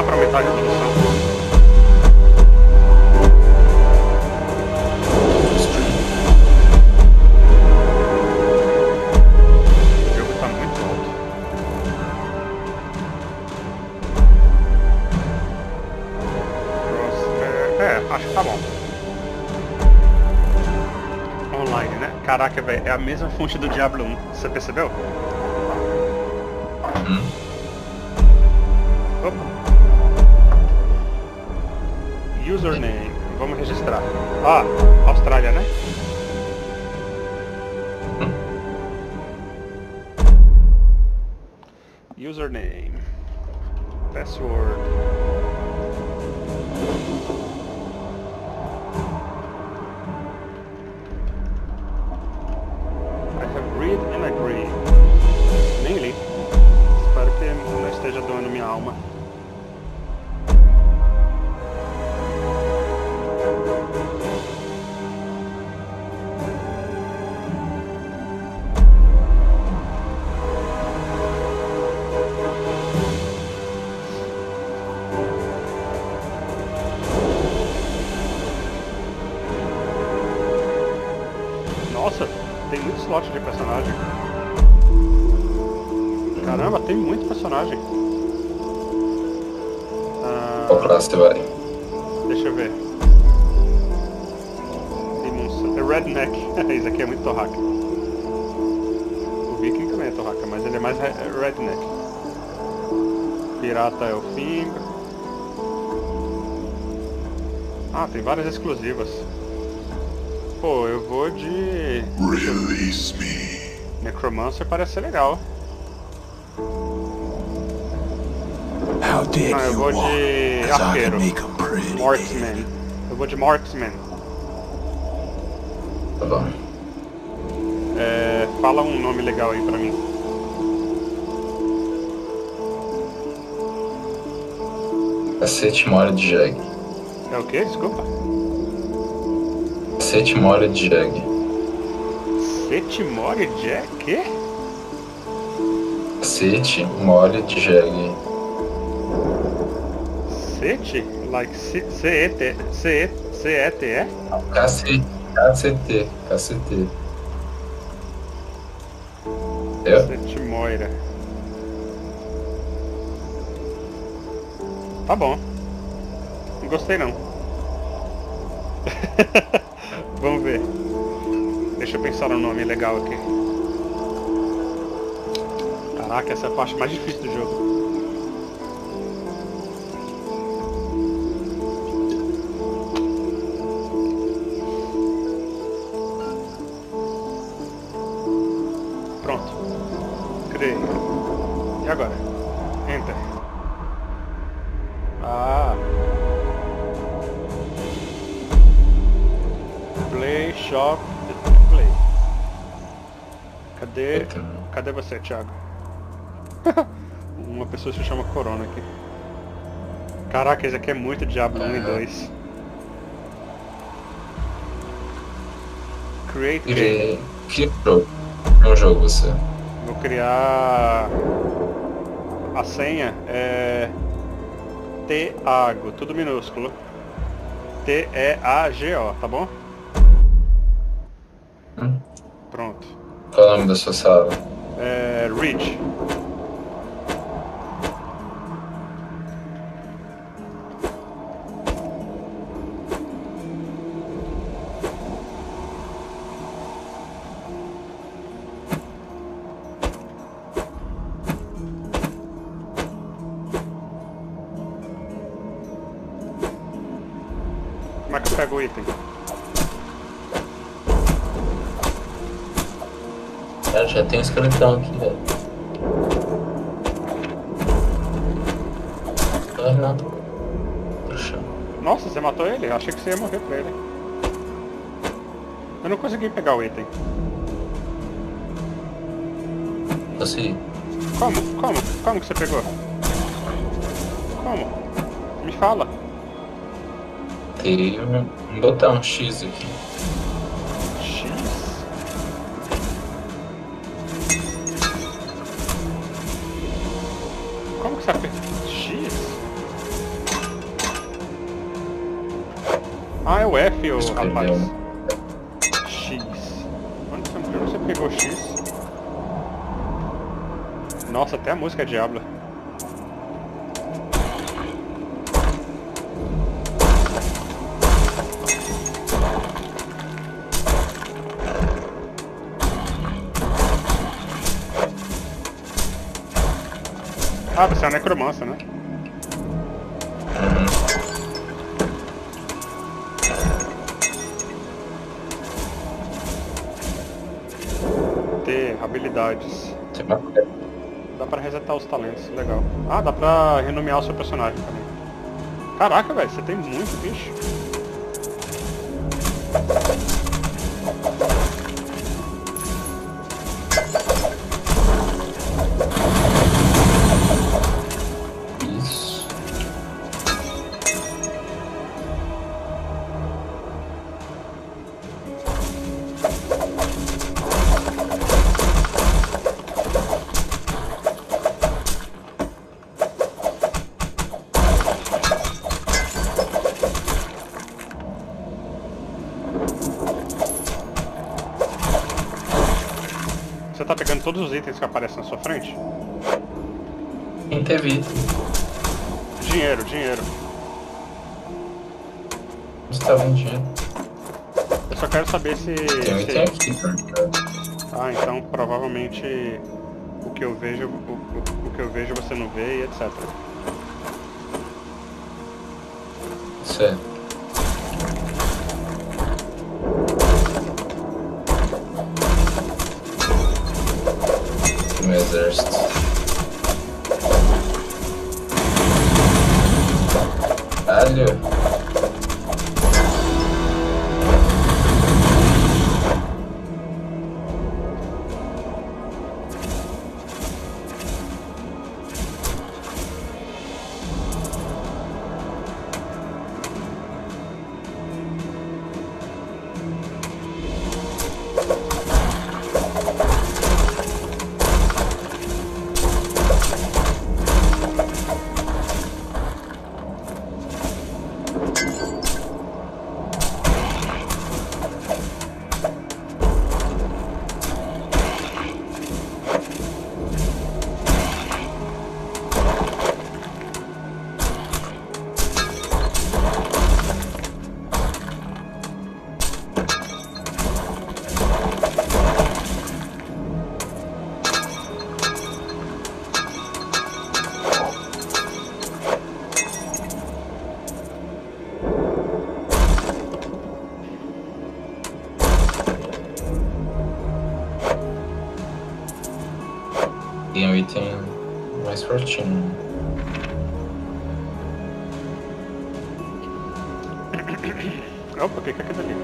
dá pra aumentar a resolução. O jogo tá. Crosshair- É, que tá né? Caraca, velho, é a mesma fonte do Diablo 1. Você percebeu? Opa. Username. Vamos registrar. Ah, Austrália, né? Username. Password. Você vai? deixa eu ver. É Redneck. Esse aqui é muito torraca. O Viking também é torraca, mas ele é mais re- Redneck. Pirata é o Fingo. Ah, tem várias exclusivas. Pô, eu vou de. Release me. Necromancer parece ser legal. Não, eu vou de arqueiro. Marksman. Eu vou de Marksman. Tá bom. É, fala um nome legal aí pra mim. Cacete mole de Jag. É o quê? Desculpa. Cacete mole de Jag. Setimori Jack? Quê? Cacete mole de Jag. Sete? Like C-E-T... C-E-T-E? Cacete. KCT. KCT. Eu? Setimoira. Tá bom. Não gostei não. Vamos ver. Deixa eu pensar no nome legal aqui. Caraca, essa é a parte mais difícil do jogo. Cadê você, Thiago? Uma pessoa se chama Corona aqui. Caraca, esse aqui é muito Diablo 1 e 2. Create game. Que jogo? Jogo você. Vou criar a senha é T-A-G-O, tudo minúsculo. T-E-A-G-O, tá bom? Hum? Pronto. Qual é o nome da sua sala? Reach. Como é que eu pego o item? Cara, já tem um esqueletão aqui, Eu achei que você ia morrer pra ele. Eu não consegui pegar o item. Consegui. Como? Como? Como que você pegou? Como? Me fala. Tem um, um botão X aqui. X? O F, ô rapaz? X. Onde você, onde você pegou X? Nossa, até a música é Diablo. Ah, você é a necromança, né? Habilidades. Coisa. Dá pra resetar os talentos, legal. Ah, dá pra renomear o seu personagem também. Caraca, velho, você tem muito bicho. Itens que aparecem na sua frente? Item? Dinheiro, dinheiro. Onde está vendido? Eu só quero saber se. Tem um item aqui, tá? Ah, então provavelmente o que eu vejo, o, o- o que eu vejo você não vê e etc. Certo. Mais fortinho. Opa, o que que é aquilo ali?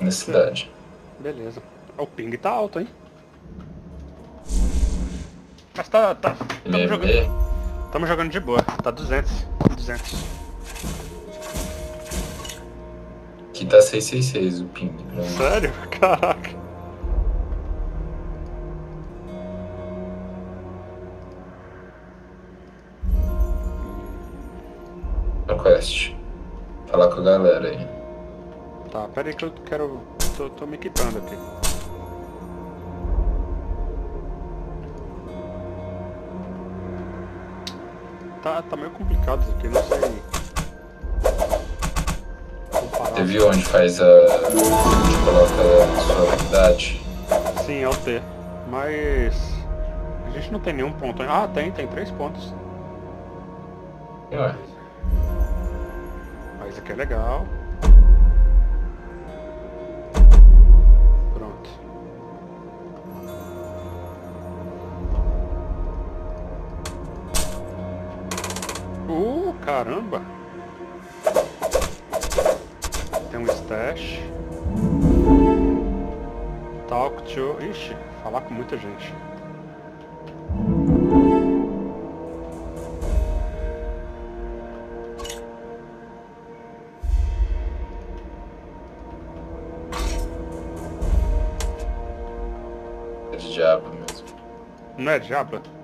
Na cidade. Beleza. O ping tá alto, hein? Tá, tá. Tamo MB. jogando, tamo jogando de boa. Tá 200. 200. Aqui tá 666 o ping. mim. Sério? Caraca. No quest. Falar com a galera aí. Tá, pera aí que eu quero. Tô, tô me Tá, tá meio complicado isso aqui, não sei. Comparar. Você viu onde faz a. onde coloca a sua habilidade? Sim, é o T. Mas. A gente não tem nenhum ponto. Ah, tem, tem três pontos. Ué, Mas isso aqui é legal. Caramba! Tem um stash. Talk to... Ixi, falar com muita gente. É de mesmo. Não é diabo?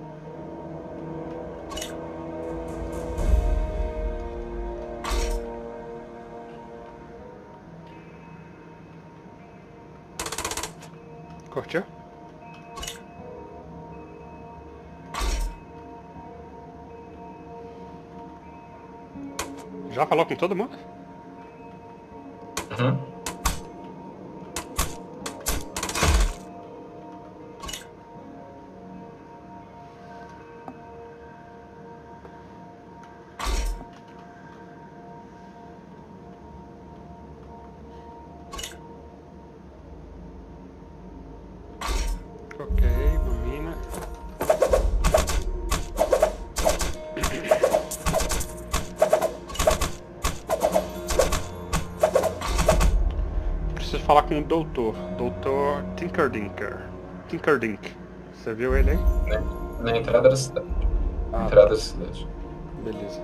Já falou com todo mundo? Doutor. Doutor Tinkerdinker. Tinkerdink. Você viu ele aí? Na, na entrada da cidade. Ah, entrada da cidade. Beleza.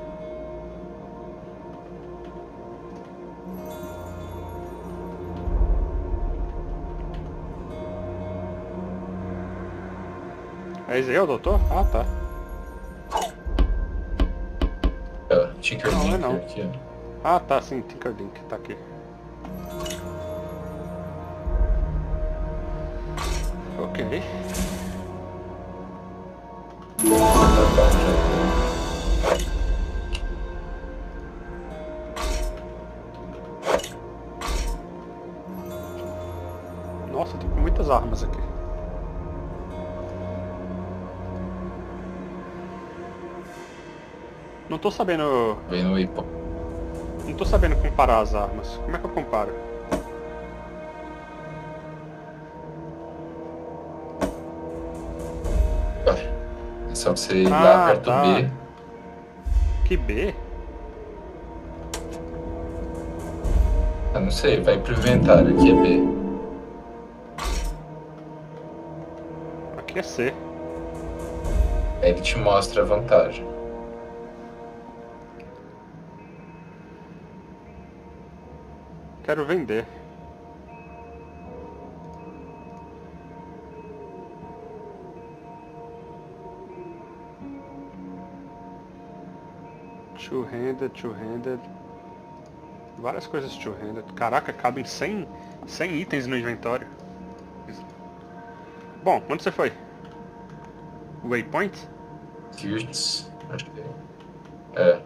É esse aí, o doutor? Ah, tá. É, Tinker Não, é Dinker não. aqui, ó. Ah, tá, sim, Tinkerdink, tá aqui. Não tô sabendo. Vem no Ipo. Não tô sabendo comparar as armas. Como é que eu comparo? É só você ir Ah, lá perto tá. B. Que B? Ah, não sei, vai pro inventário, aqui é B. Aqui é C. Aí ele te mostra a vantagem. Quero vender. Two-handed, two-handed. Várias coisas two-handed. Caraca, cabem 100, 100 itens no inventório. Bom, onde você foi? Waypoint? Kirtz, acho que é. É.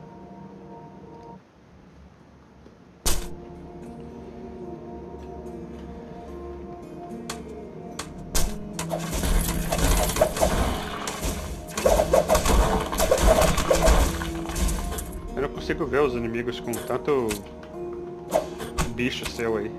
Ver os inimigos com tanto bicho seu aí.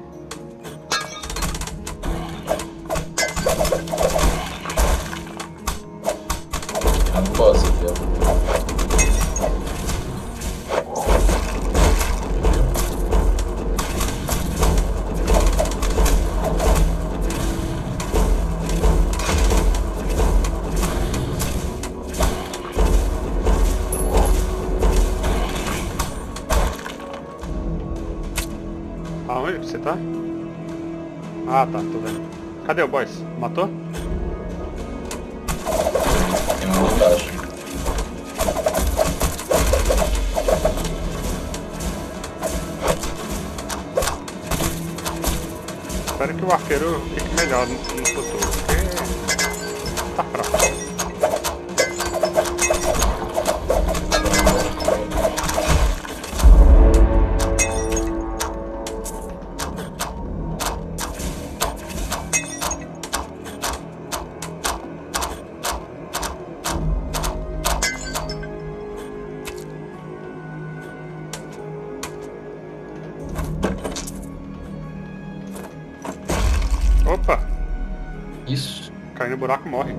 Cadê o? Matou? Opa! Isso. Cai no buraco morre.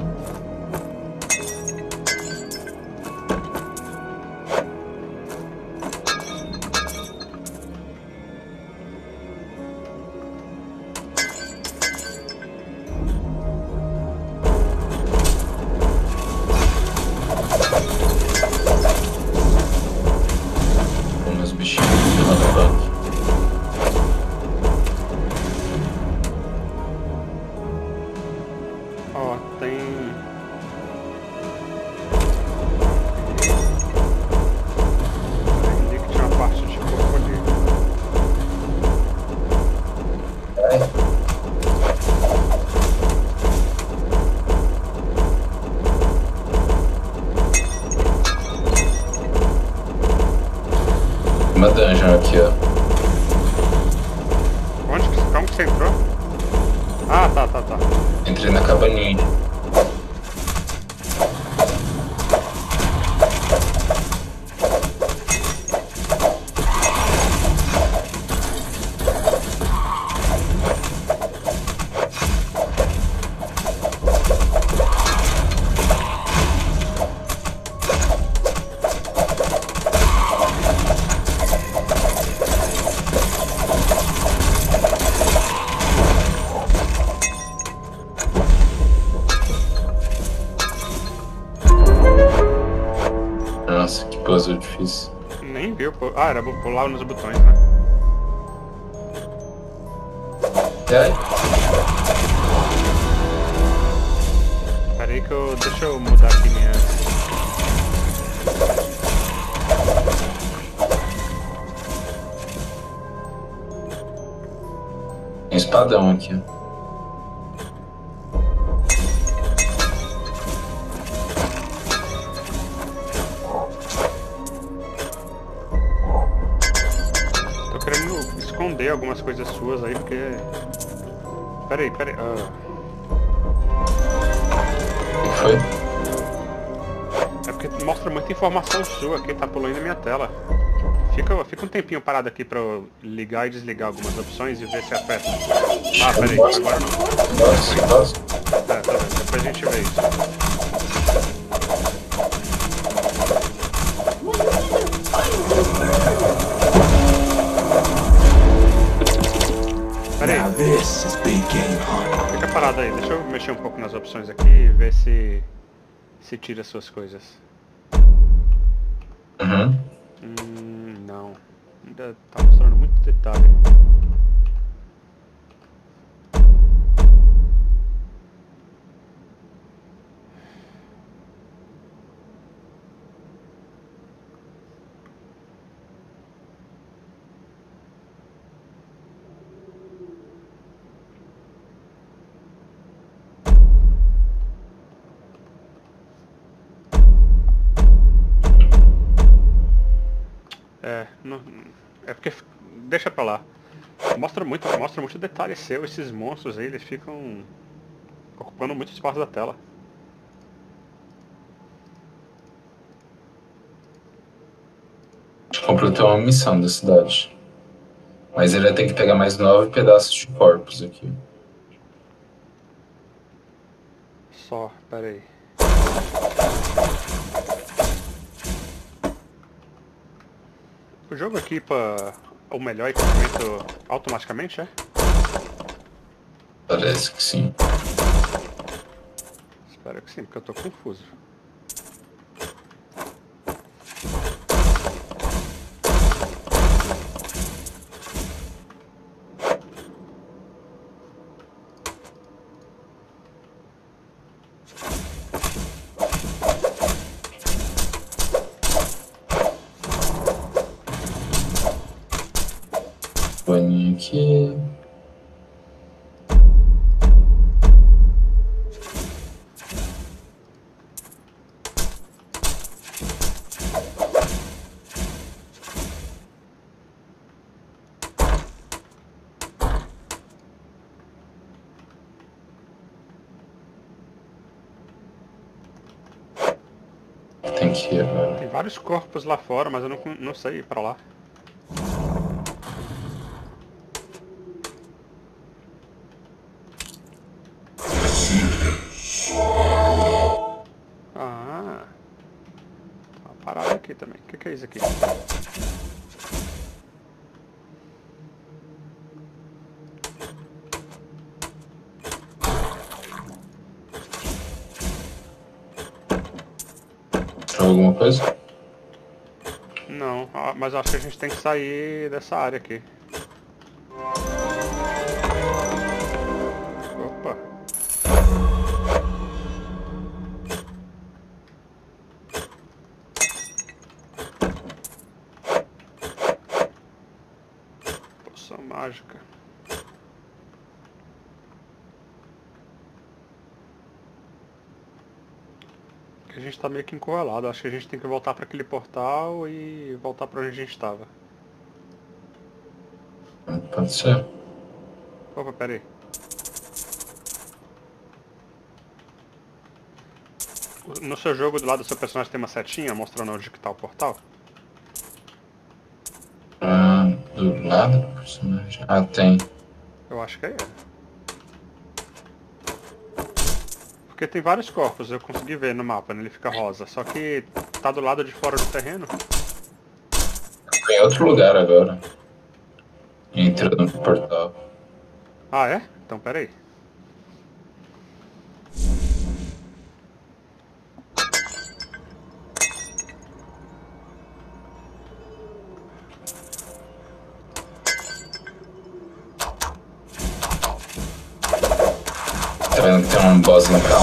Ah, era pular nos botões, né? Ai, Pera aí que eu... Deixa eu mudar aqui minha... tem espadão aqui, ó. Suas aí, porque... Pera aí, pera aí. ah, O que foi? é porque mostra muita informação sua aqui, tá pulando na minha tela. Fica, fica um tempinho parado aqui pra eu ligar e desligar algumas opções e ver se afeta. Ah, pera aí, agora não. Nossa, nossa. É, tá vendo, depois a gente vê isso. Fica parado aí, deixa eu mexer um pouco nas opções aqui e ver se se tira as suas coisas. Uhum. Hum, não. Ainda tá mostrando muito detalhe. Deixa pra lá. Mostra muito, mostra muito detalhe seu, esses monstros aí, eles ficam ocupando muito espaço da tela. Completou uma missão da cidade. Mas ele vai ter que pegar mais nove pedaços de corpos aqui. Só, pera aí. O jogo aqui para o melhor equipamento automaticamente, é? Parece que sim. Espero que sim, porque eu tô confuso. Tem que ir agora. Tem vários corpos lá fora, mas eu não, não sei ir pra lá. Ah. Tá uma parada aqui também. O que, que é isso aqui? Achou alguma coisa? Não, ah, mas eu acho que a gente tem que sair dessa área aqui. Tá meio que encurralado. Acho que a gente tem que voltar para aquele portal e voltar para onde a gente estava. Pode ser. Opa, pera aí. No seu jogo, do lado do seu personagem tem uma setinha mostrando onde que tá o portal? Ah, do lado do personagem. Ah, tem. Eu acho que é ele. Porque tem vários corpos, eu consegui ver no mapa, né? ele fica rosa. Só que tá do lado de fora do terreno. Em outro lugar agora. Entrando no portal. Ah, é? Então pera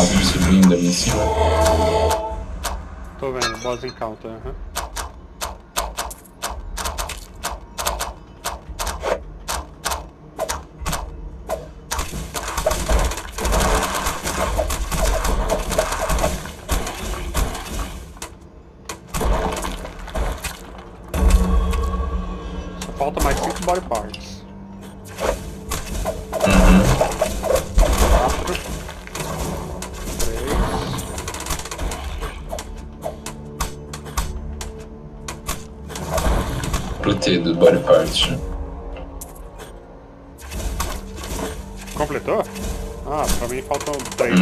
encounter subindo ali em cima? Tô vendo, boss encounter, aham. Só falta mais cinco body parts. Quatro. Do body part. Completou? Ah, pra mim faltam três.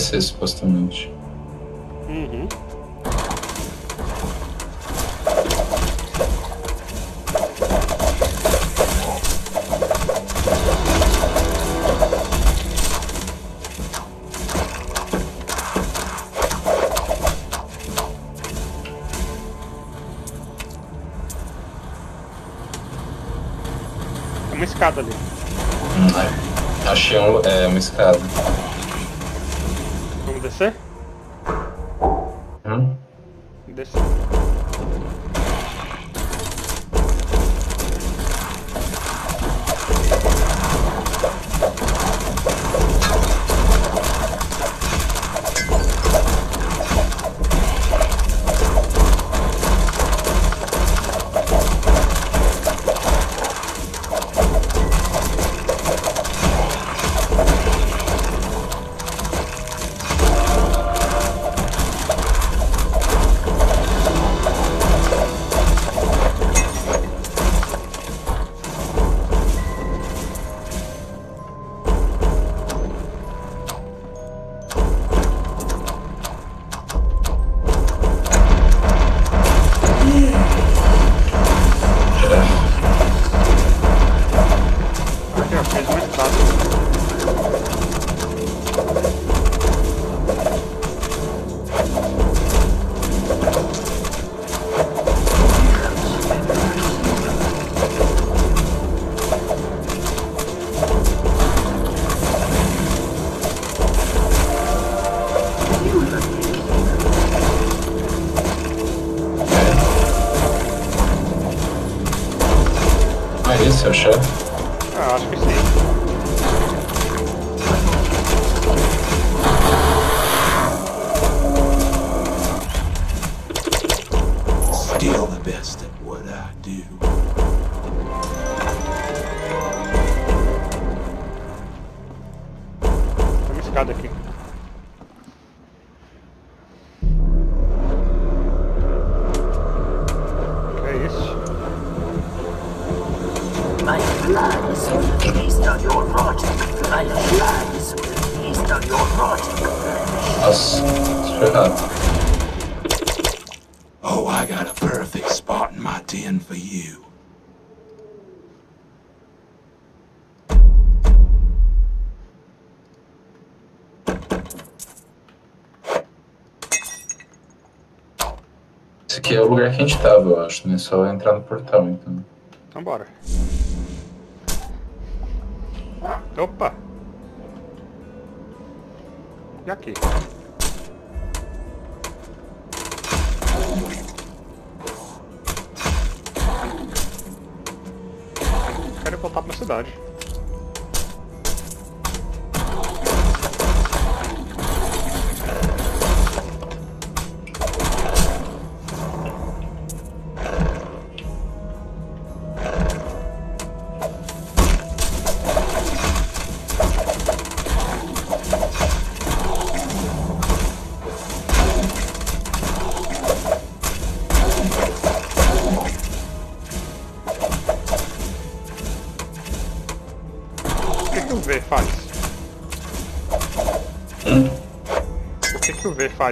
Aparecer, supostamente. Uhum. Tem uma escada ali. Hum, é. Achei um, é, uma escada. O chefe? Ah, acho que sim. Gente tava, eu acho, né? Só entrar no portal, então. Então bora. Opa! E aqui?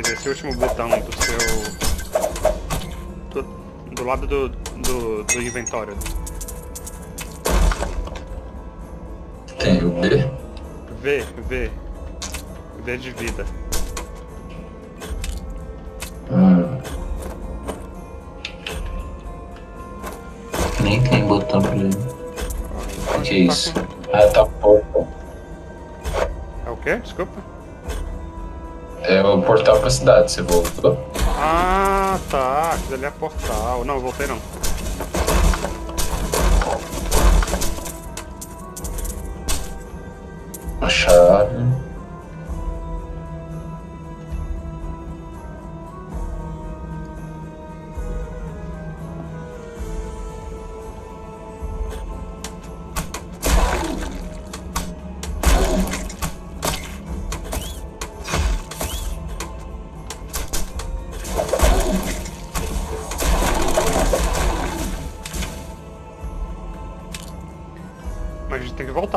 Faz? Esse último botão do seu. Do, do lado do, do, do inventório. Tem o B. V, V. V de vida. Hum. Nem tem botão pra ele. O que é isso? Ah, tá portal. É o quê? Desculpa. É o portal pra cidade, você voltou? Ah, tá. Aquilo ali é portal. Não, voltei não.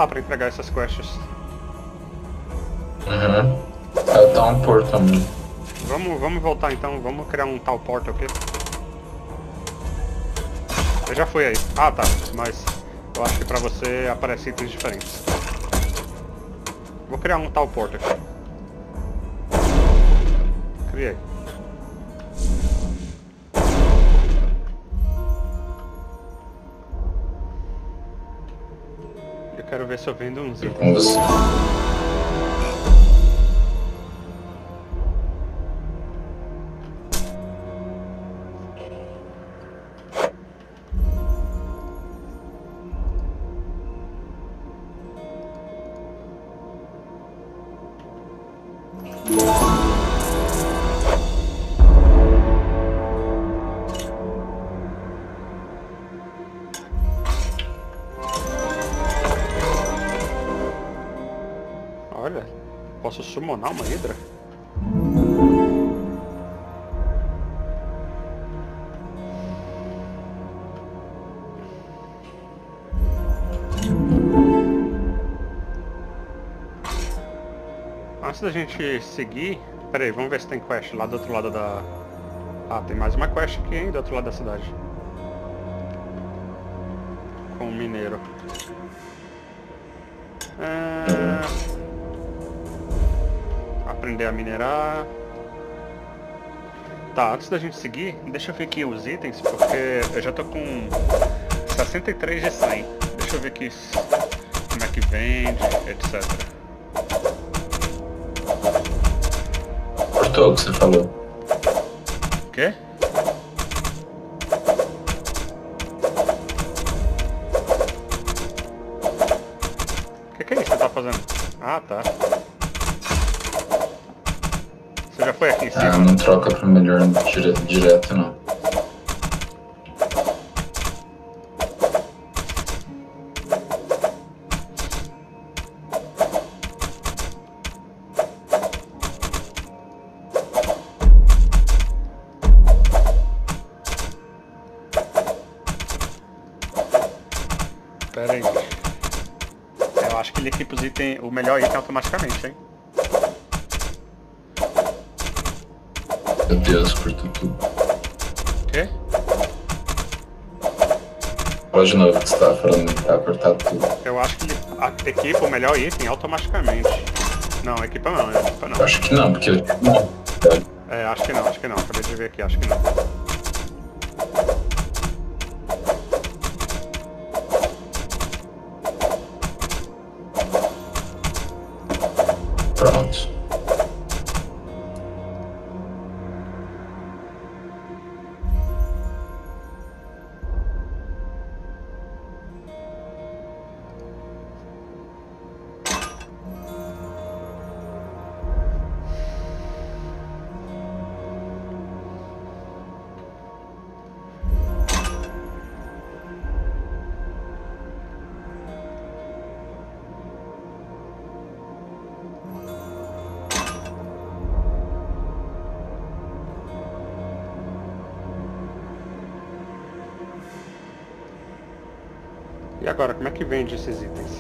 Voltar pra entregar essas quests. Uhum. Tá um portal mesmo. Vamos, vamos voltar então, vamos criar um tal portal aqui. Eu já fui aí. Ah tá, mas eu acho que pra você aparece itens diferentes. Vou criar um tal portal aqui. Criei. Eu quero ver Antes da gente seguir, peraí, vamos ver se tem quest lá do outro lado da... Ah, tem mais uma quest aqui, hein, do outro lado da cidade. Com o mineiro. É... Aprender a minerar. Tá, antes da gente seguir, deixa eu ver aqui os itens, porque eu já tô com 63 de 100. Deixa eu ver aqui como é que vende, etc. O que você falou. O quê? O que, que é isso que você tá fazendo? Ah, tá. Você já foi aqui em Ah, cima? não troca pra melhor dire direto, não. O melhor item automaticamente, hein? Meu Deus, cortou tudo. O quê? Fala de novo que você tava falando, que tava cortado tudo. Eu acho que equipa o melhor item automaticamente. Não, equipa não, equipa não. Eu acho que não, porque eu. Não. É, acho que não, acho que não. Acabei de ver aqui, acho que não. Que vende esses itens?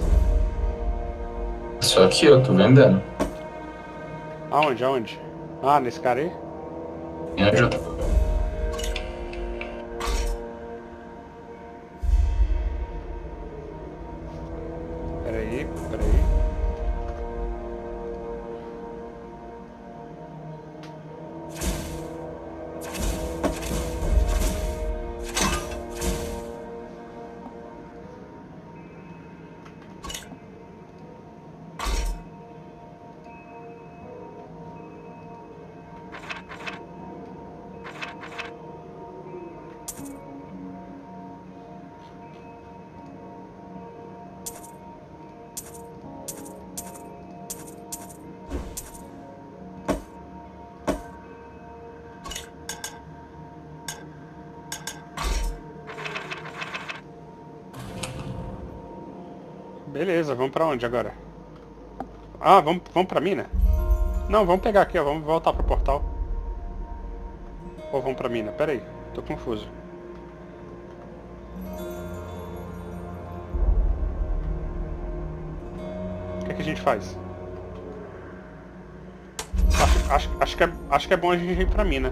Só aqui eu tô vendendo. Aonde, aonde? Ah, nesse cara aí? Me ajuda. Beleza, vamos pra onde agora? Ah, vamos, vamos pra mina? Não, vamos pegar aqui, ó. Vamos voltar pro portal. Ou vamos pra mina? Pera aí, tô confuso. O que, que a gente faz? Acho, acho, acho, que é, acho que é bom a gente ir pra mina.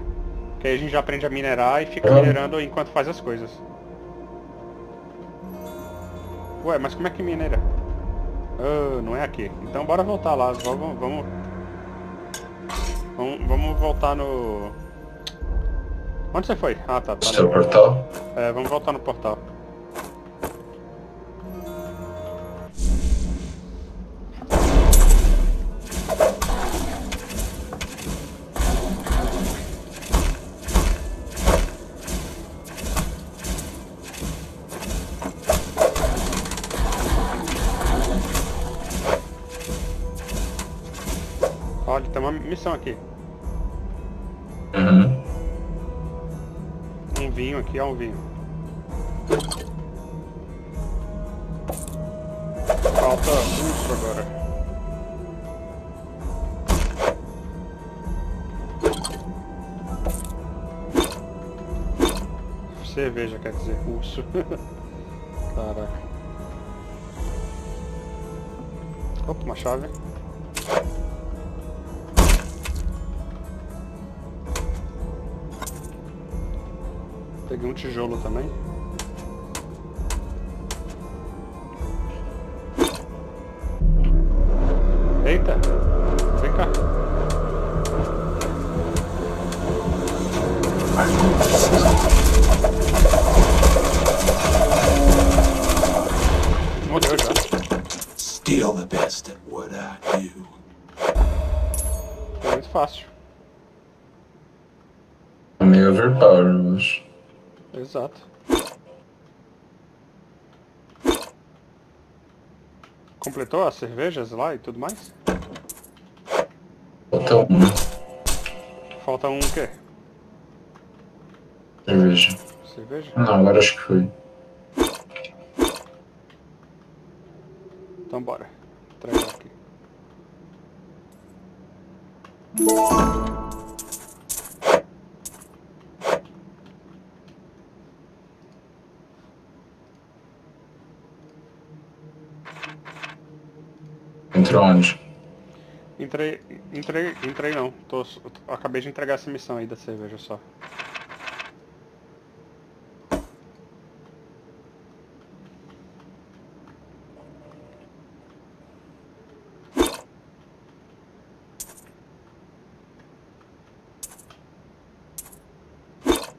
Que aí a gente já aprende a minerar e fica Vamos. minerando enquanto faz as coisas. Ué, mas como é que minera? Ah, não é aqui. Então bora voltar lá. Vamos, vamos, vamos, vamos voltar no... Onde você foi? Ah, tá. tá Seu no... portal. É, vamos voltar no portal. Missão aqui. Uhum. Um vinho aqui, ó, um vinho. Falta urso agora. Cerveja, quer dizer, urso. Caraca. Opa, uma chave. Tijolo também. Eita! Vem cá. Morreu já. Still the best at what I do. Foi muito fácil. É meio overpower, acho. Exato. Completou as cervejas lá e tudo mais? Falta uma Falta um o quê? cerveja. Cerveja? Não, agora acho que foi. Então bora. Entregar aqui. Onde? Entrei, entrei, entrei não. Tô, acabei de entregar essa missão aí da cerveja só.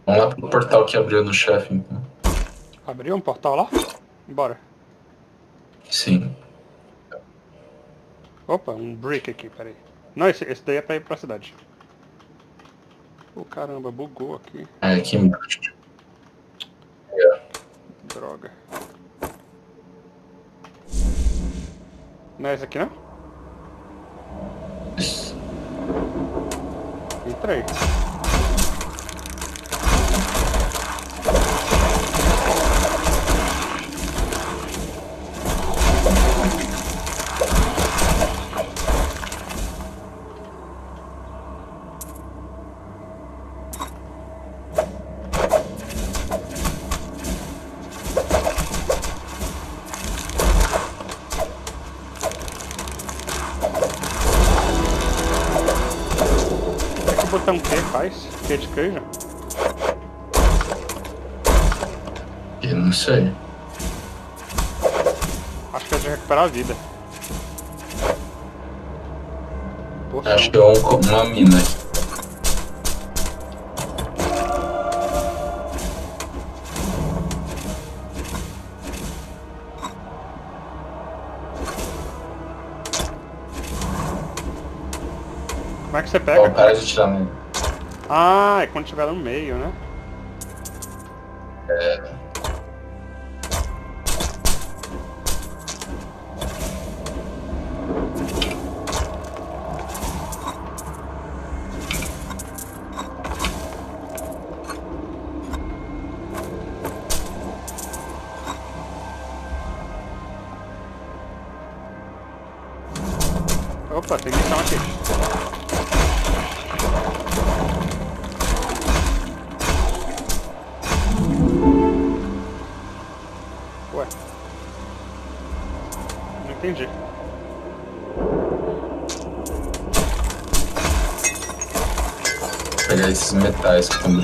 Vamos lá pro portal que abriu no chefe, então. Abriu um portal lá? Bora. Sim. Opa, um brick aqui, peraí. Não, esse, esse daí é pra ir pra cidade. Ô caramba, bugou aqui. É aqui embaixo. Droga. Não é esse aqui não? Isso. Entrei. Não sei. Acho que é de recuperar a vida. Poção. Acho que é um, uma mina. Como é que você Ó, pega? para de tirar nele. Ah, é quando tiver no meio, né?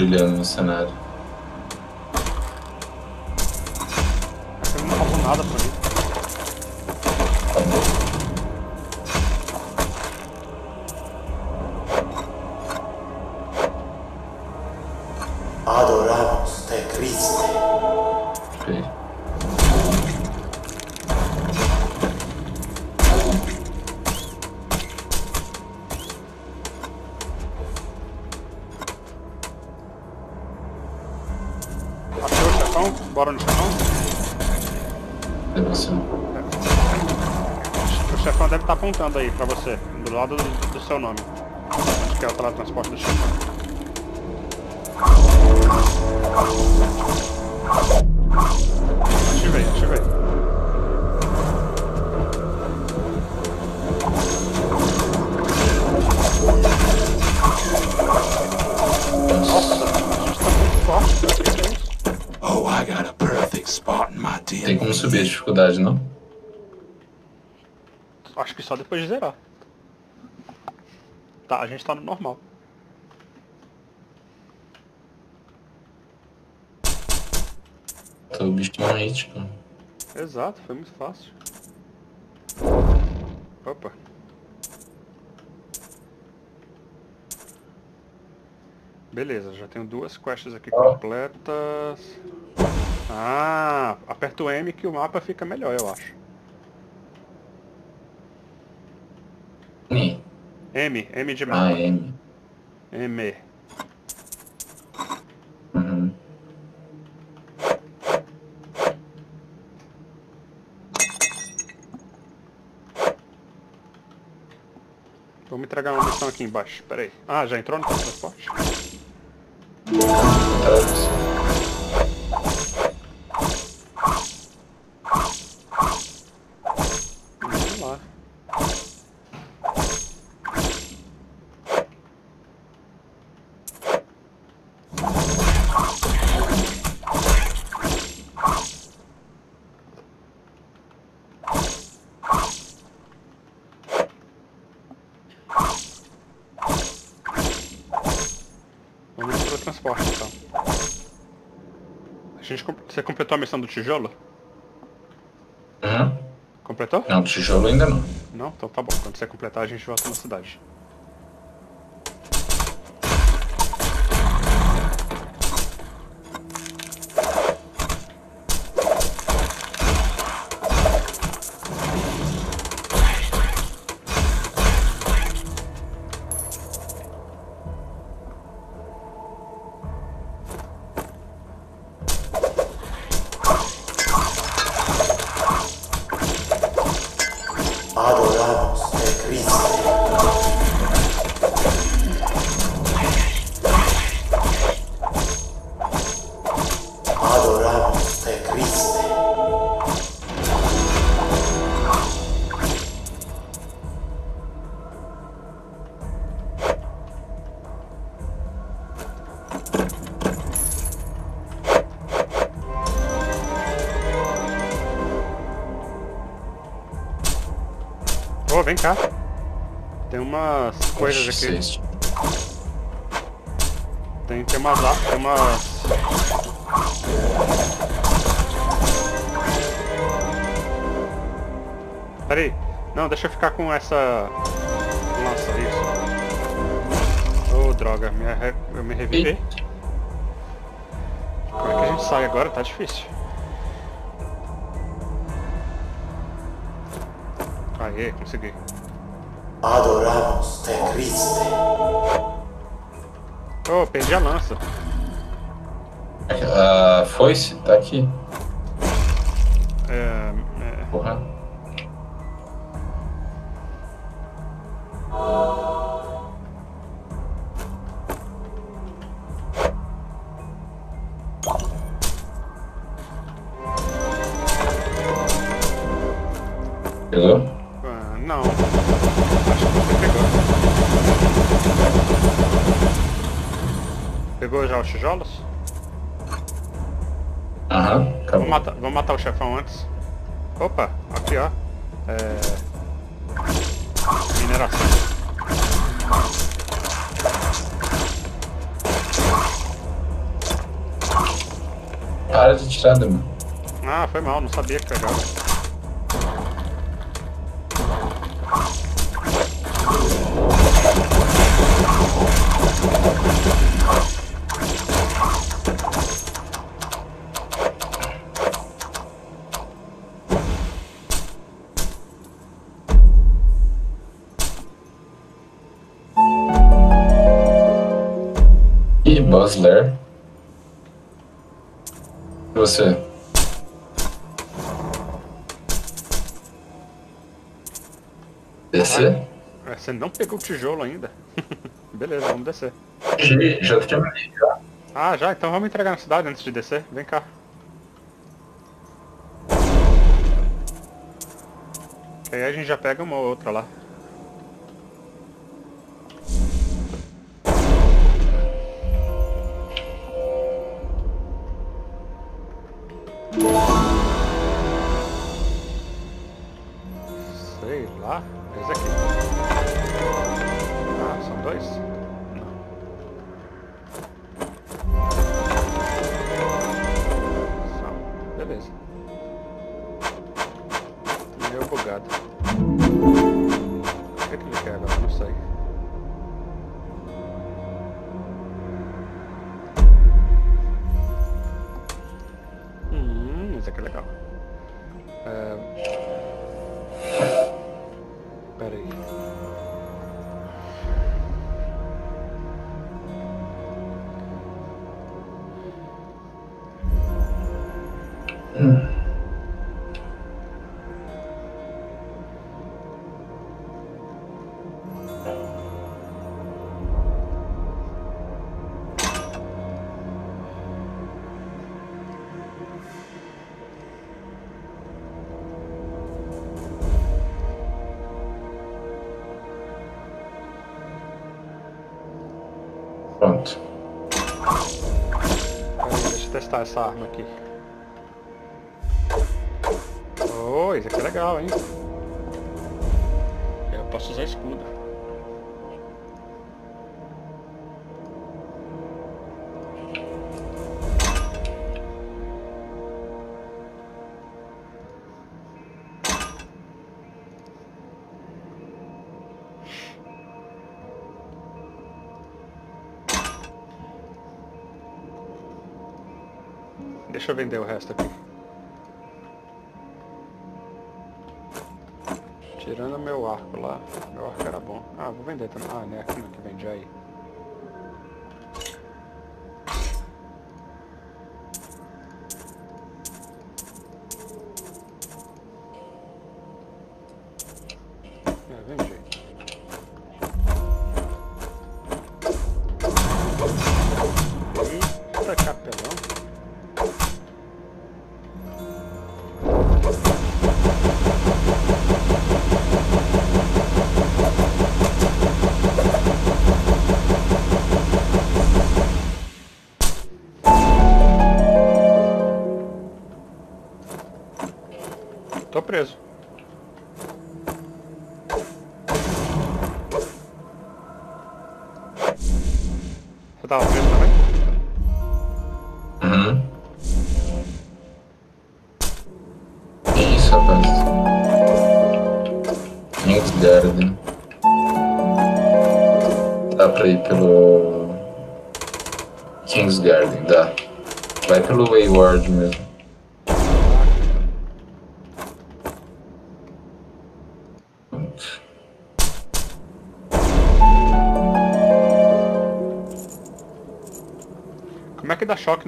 Brilhando no cenário. Apontando aí pra você, do lado do, do seu nome. Onde que é o teletransporte do chefão. Ativei, ativei. Nossa, a gente tá muito forte? Oh, I got a perfect spot in my Tem den. como subir a dificuldade, não? Só depois de zerar. Tá, a gente tá no normal. Tô o bicho no ritmo. Exato, foi muito fácil. Opa. Beleza, já tenho duas quests aqui completas. Ah, aperta o M que o mapa fica melhor, eu acho. M, M de Ah, mapa. M. M. Uhum. Vou me entregar uma missão aqui embaixo, peraí. Ah, já entrou no transporte? Missão do tijolo? Uhum. Completou? Não, tijolo ainda não. Não? Então tá bom. Quando você completar, a gente volta na cidade. Vem cá. Tem umas coisas aqui. Tem, tem umas... Tem umas... Pera aí. Não, deixa eu ficar com essa... Nossa, isso. Ô, droga, me eu me revivi. Como é que a gente sai agora? Tá difícil. Aê, consegui. Adoramos te Cristo. Oh, perdi a lança. A foice tá aqui. Opa, aqui ó. É... Mineração. Para de tirar mão. Ah, foi mal, não sabia que pegava. Você não pegou o tijolo ainda. Beleza, vamos descer. Já-. Já. Ah, já? Então vamos entregar na cidade antes de descer. Vem cá. Que aí a gente já pega uma ou outra lá. Ah, testar essa arma aqui. Oh, isso aqui é legal, hein? Eu posso usar escudo. Deixa eu vender o resto aqui. Tirando meu arco lá. Meu arco era bom. Ah, vou vender também. Ah, né? Aqui não que vende aí. Tô preso. Você tava preso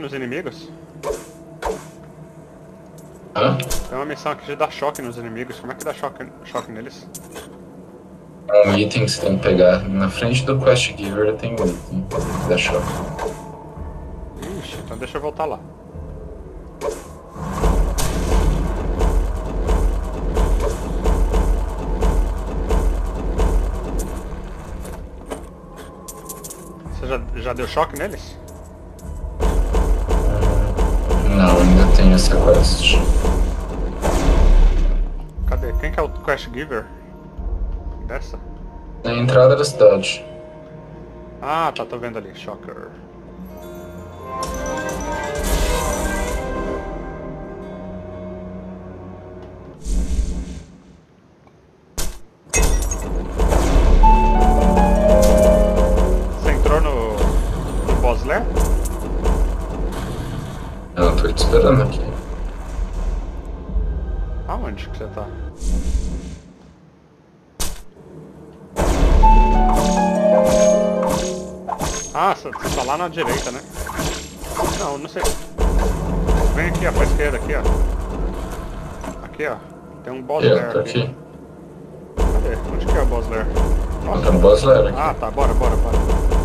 nos inimigos? Hã? Tem uma missão aqui de dar choque nos inimigos. Como é que dá choque, choque neles? Um item que você tem que pegar. Na frente do Quest Giver tem um item que dá choque. Ixi, então deixa eu voltar lá. Você já, já deu choque neles? Quest. Cadê? Quem que é o Quest Giver? Dessa? Na entrada da cidade. Ah, tá, tô vendo ali. Shocker. Ah, você tá lá na direita, né? Não, não sei. Vem aqui, ó, pra esquerda, aqui, ó. Aqui, ó. Tem um boss lair tô aqui. aqui. Cadê? Onde que é o boss lair? Ó, Tá no Boss Lair aqui. Ah, tá, bora, bora, bora.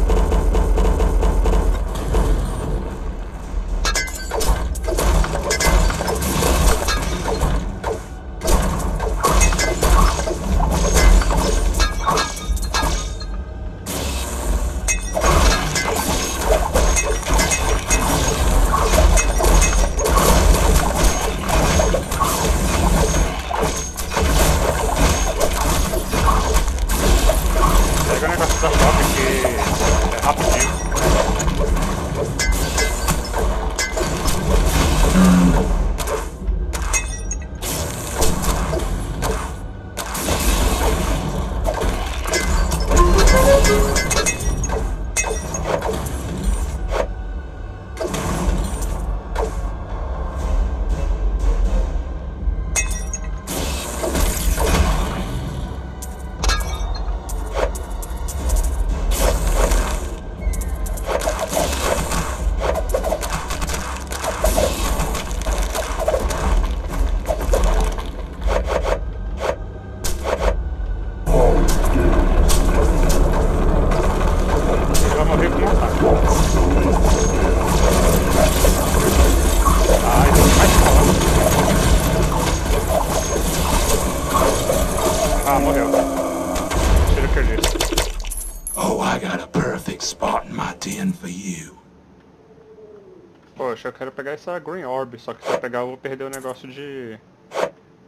Essa Green Orb, só que se eu pegar eu vou perder o negócio de...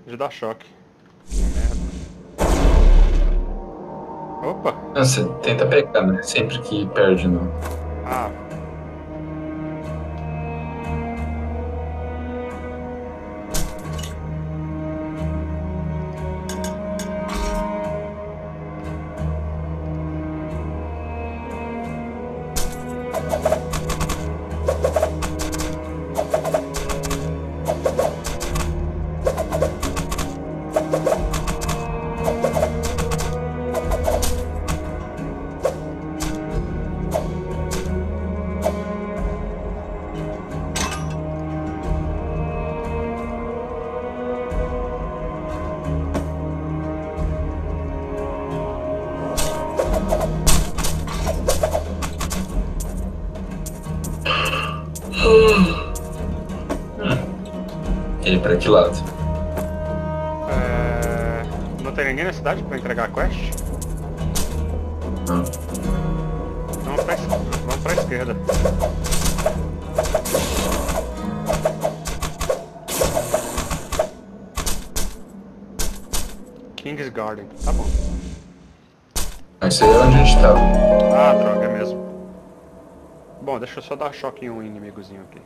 de dar choque. Que merda. Opa! Não, você tenta pegar, né? Sempre que perde, não. Esquerda. King's Garden, tá bom. Isso aí é onde a gente tava. Ah, droga, é mesmo. Bom, deixa eu só dar choque em um inimigozinho aqui.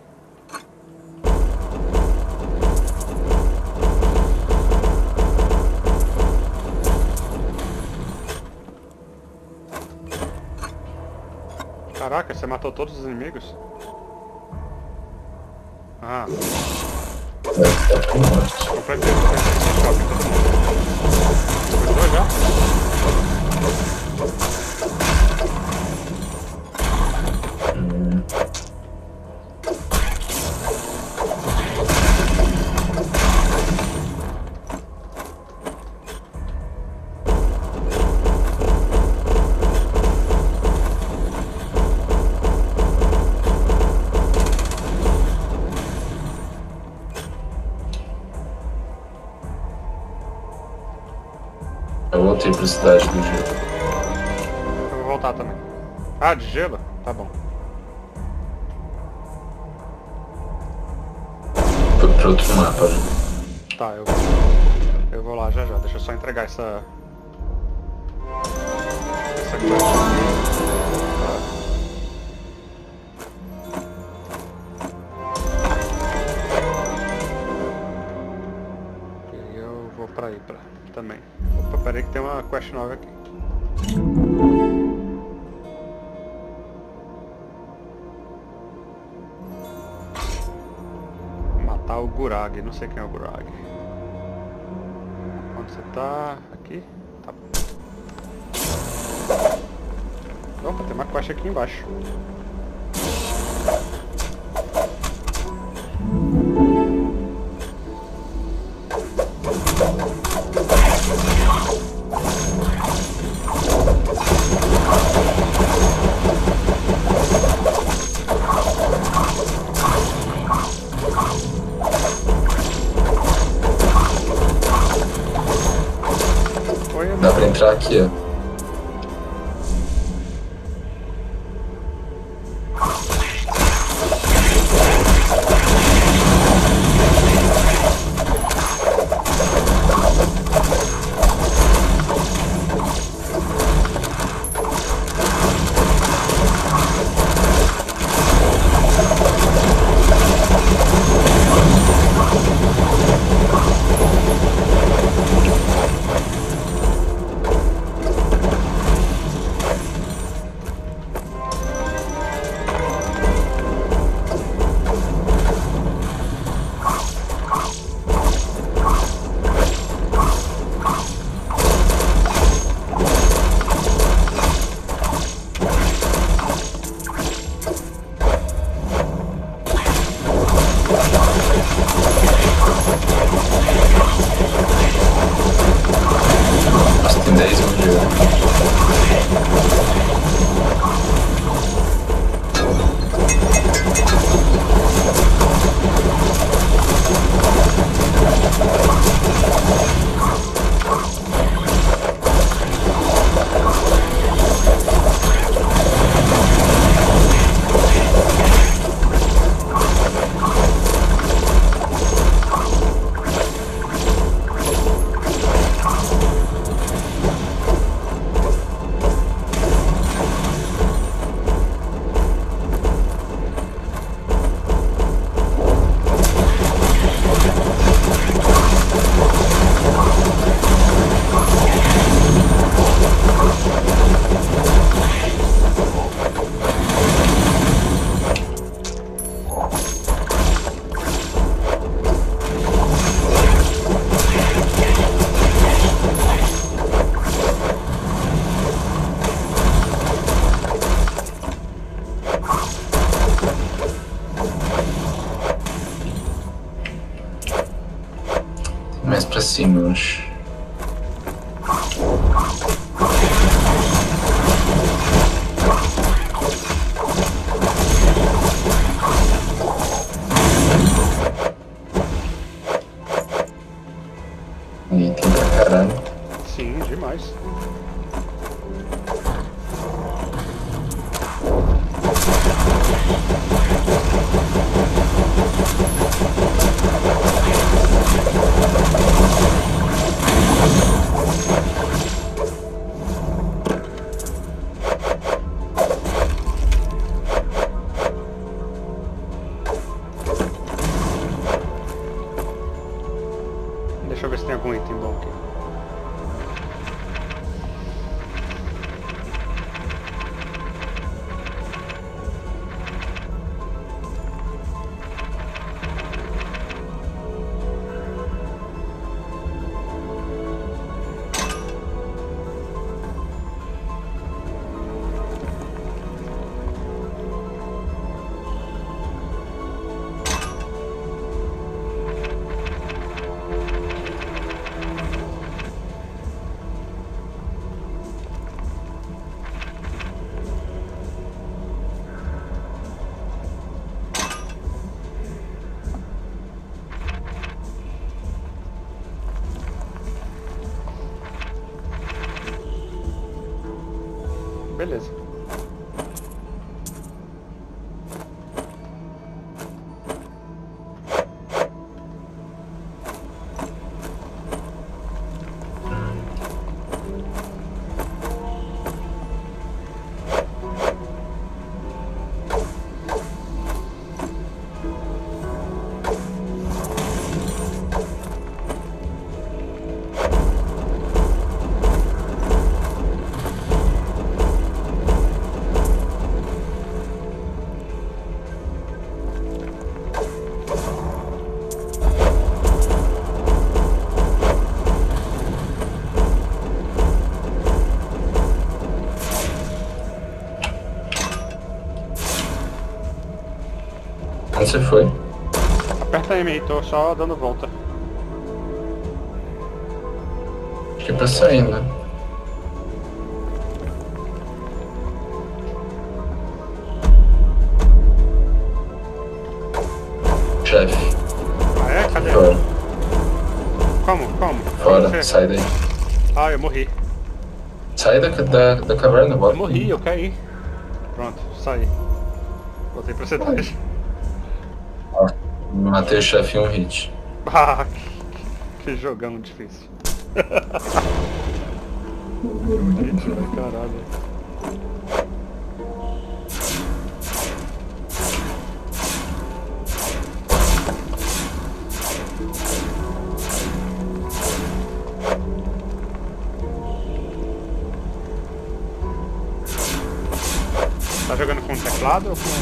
Caraca, você matou todos os inimigos? Ah, completei, completei esse shopping todo mundo. Completou já? Do gelo. Eu vou voltar também. Ah, de gelo? Tá bom. Fui pra outro mapa já. Tá, eu Eu vou lá já já. Deixa eu só entregar. Essa Gurag, não sei quem é o Gurag. Onde você tá? Aqui? Tá bom. Opa, tem uma quest aqui embaixo. Dá pra entrar aqui, ó. Item pra caralho. Sim, demais. Onde você foi? Aperta M aí, tô só dando volta. Acho que é pra sair, né? Chefe, Ah é? Cadê? fora. Como? Como? Fora, Você? sai daí. Ah, eu morri. Sai da, da, da caverna, bora. Eu morri, eu caí. Pronto, saí. Voltei pra cidade. Matei o chefe em um hit. Ah, que, jogão difícil. Hit do caralho. Tá jogando com teclado ou com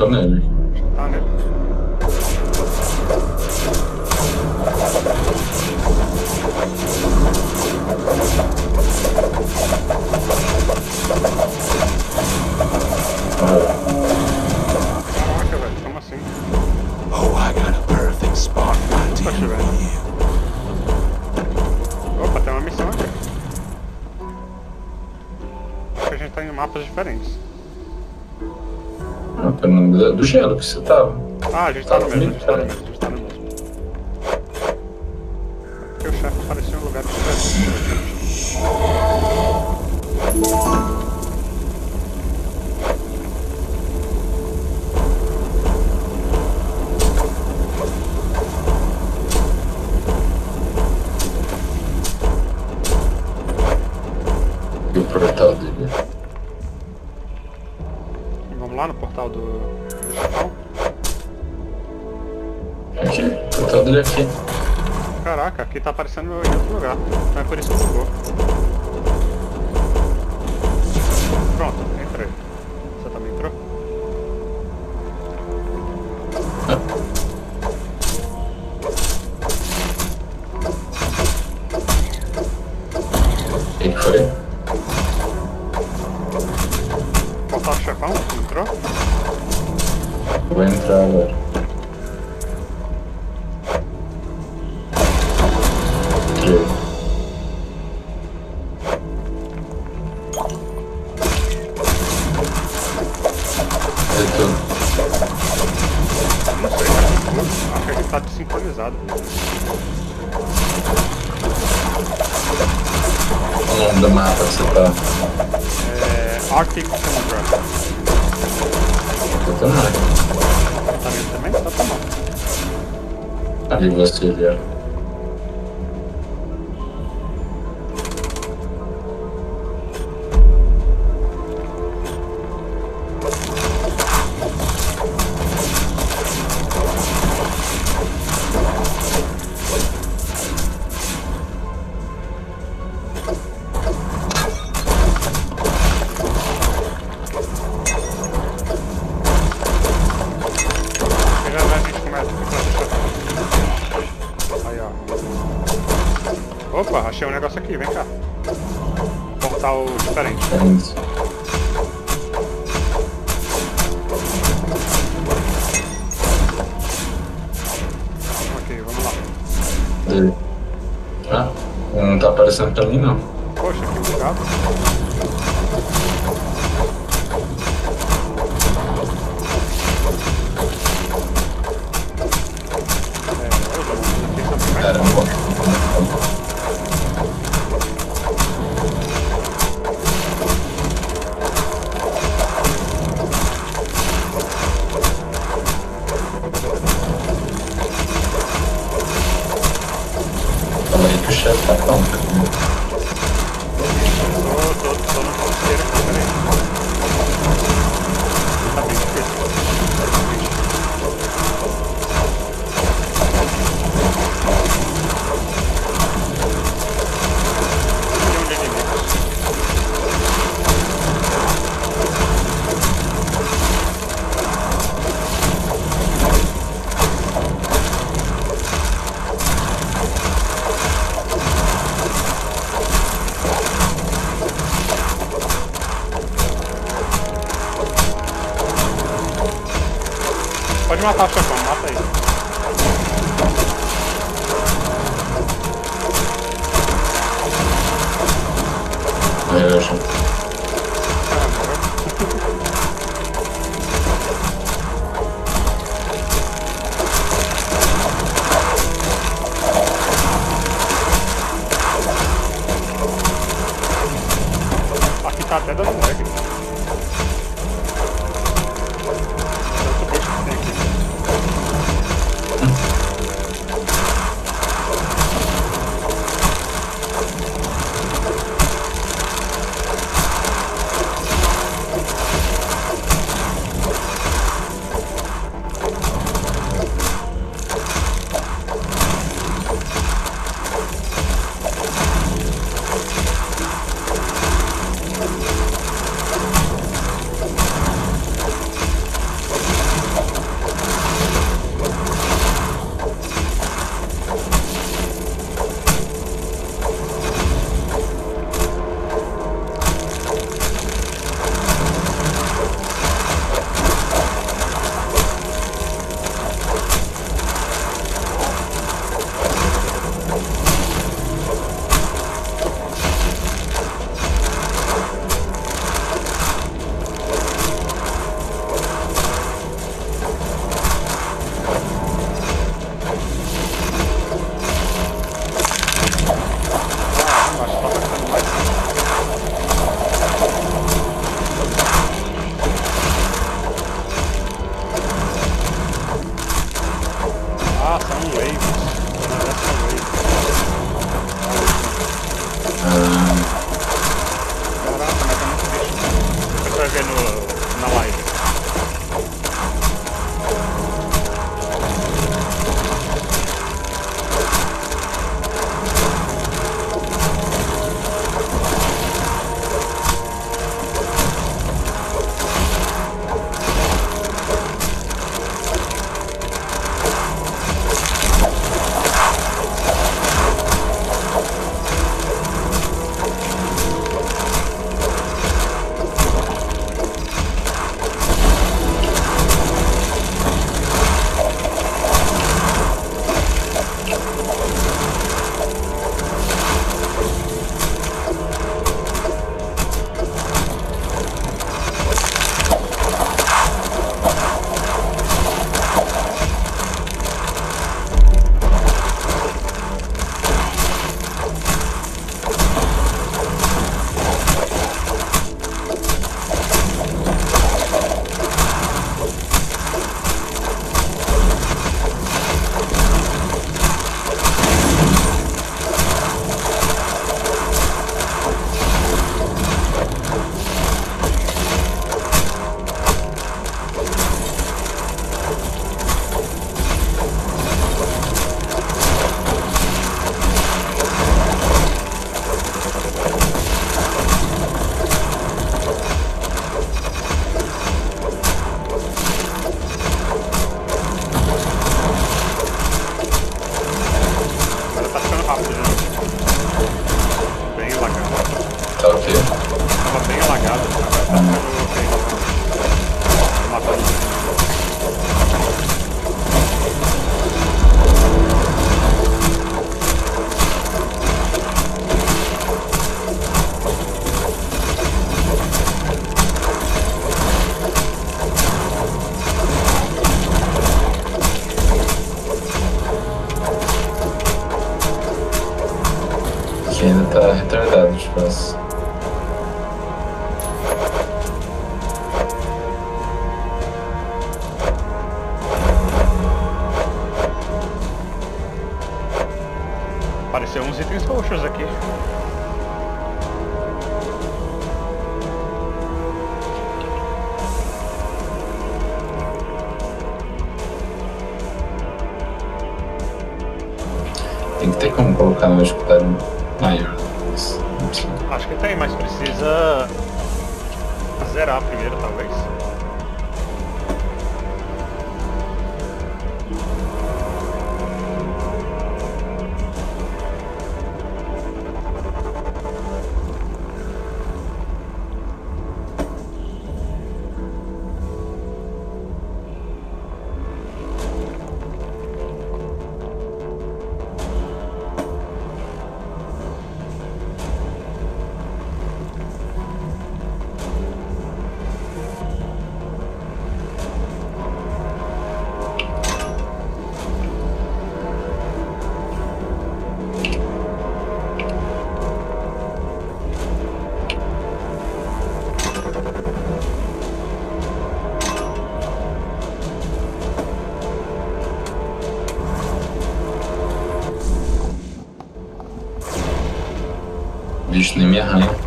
Uhum, gelo que você tava. Ah, a gente tá no mesmo, a gente tá no mesmo, aqui tá aparecendo. he was too, yeah. Понимал, а что там, мотай. Я вижу. tam już 你们呀，哈尼。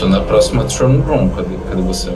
tô na próxima Throne Room. Cadê, cadê você?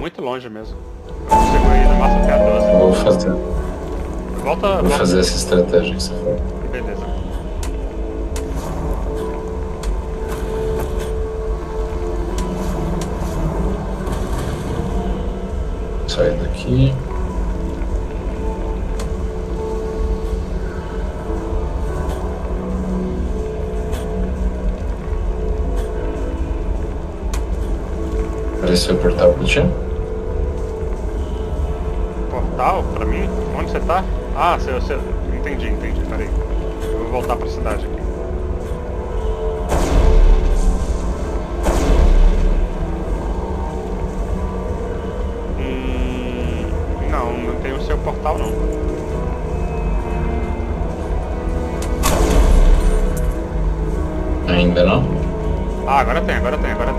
Muito longe mesmo. Eu consigo ir no máximo até a 12. Vou fazer, Volta, vou volta. fazer essa estratégia que você falou. Beleza. Sair daqui. Apareceu o portal pra ti? Portal, pra mim? Onde você tá? Ah, você, você... Entendi, entendi, peraí. Eu vou voltar pra cidade aqui. Hum... Não, não tem o seu portal não. Ainda não? Ah, agora tem, agora tem, agora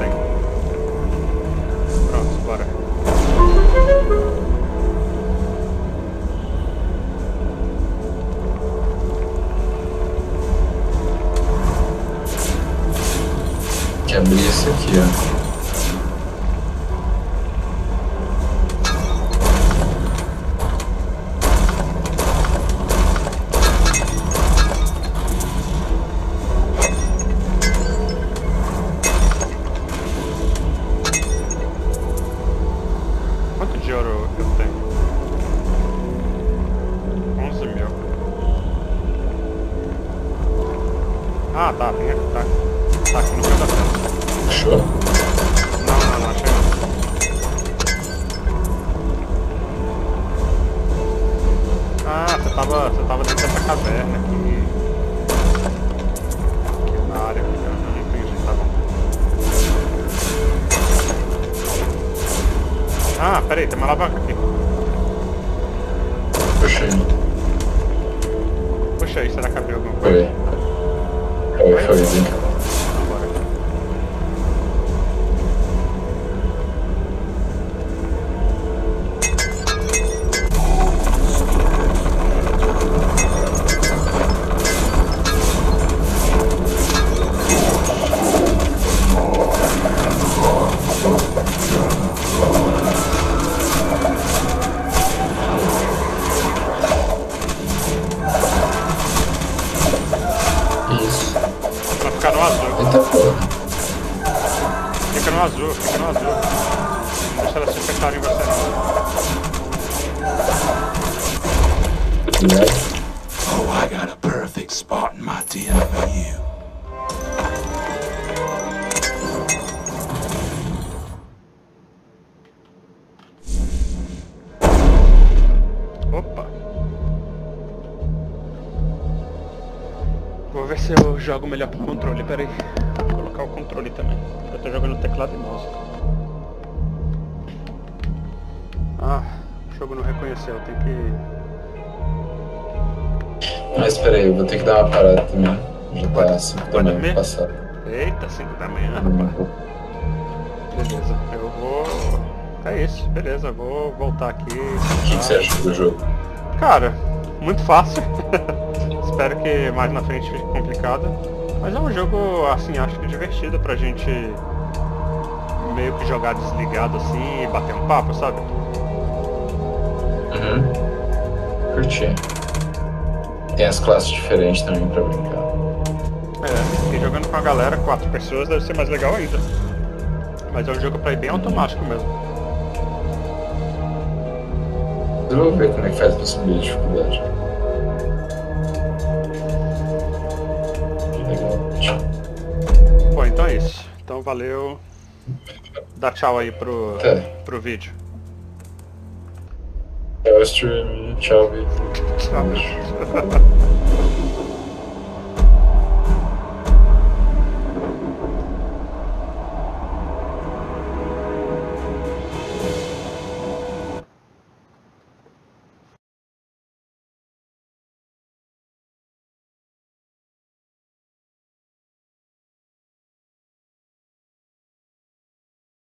Mas espera aí, eu vou ter que dar uma parada também. Já tá 5 da manhã passado. Eita, 5 da manhã, rapaz. Beleza, eu vou. É isso, beleza, vou voltar aqui. O que, que você acha do jogo? Cara, muito fácil. Espero que mais na frente fique complicado. Mas é um jogo, assim, acho que divertido pra gente meio que jogar desligado assim e bater um papo, sabe? Uhum. Curti. Tem as classes diferentes também pra brincar. É, e jogando com a galera, quatro pessoas, deve ser mais legal ainda. Mas é um jogo pra ir bem automático mesmo. Eu vou ver como é que faz pra subir a dificuldade. Que legal. Bom, então é isso. Então valeu. Dá tchau aí pro, Tá. pro vídeo. Tchau, stream. Tchau, Vitor. Tchau.